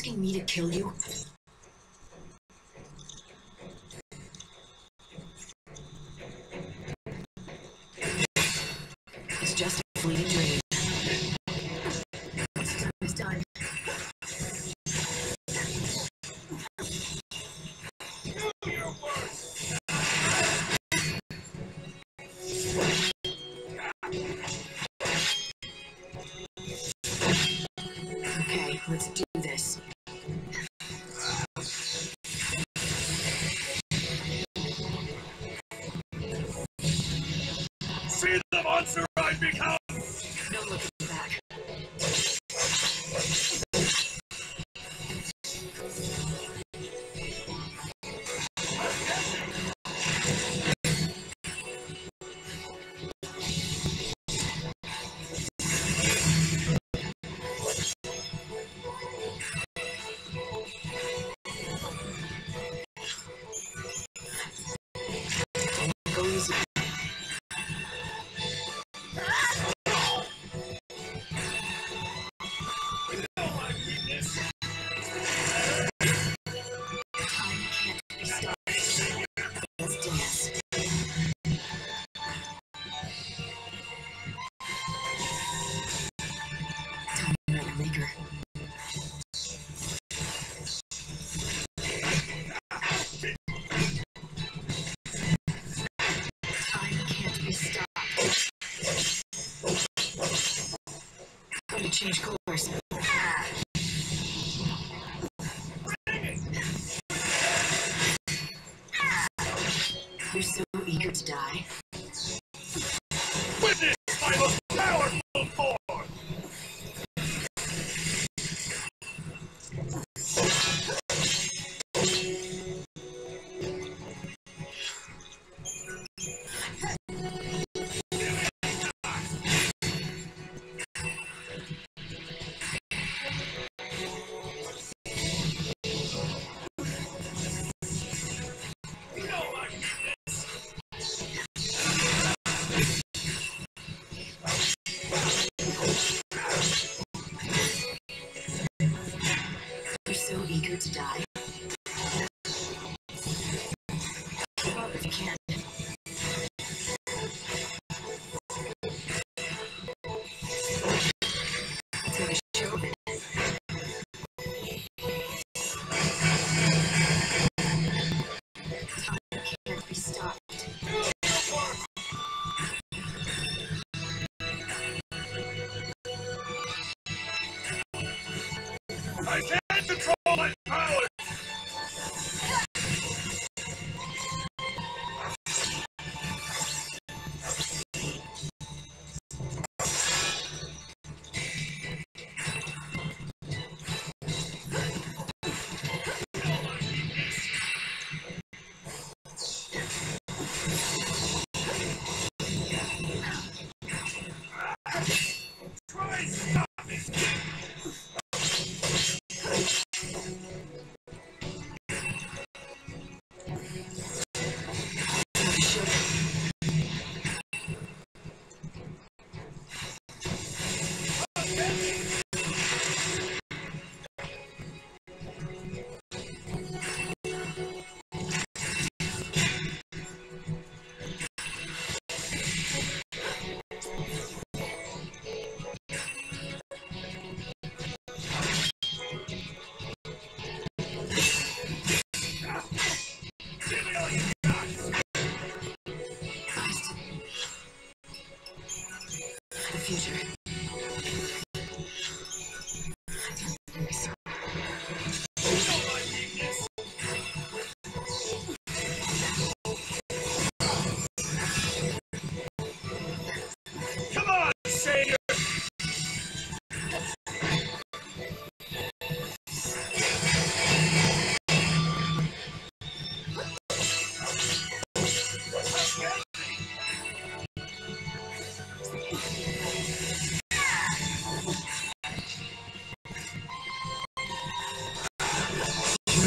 asking me to kill you? It's just a fleeting dream. Okay, let's do this. change course. You're so eager to die. again.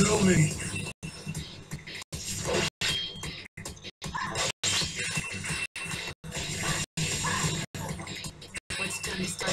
Kill me. What's done is done.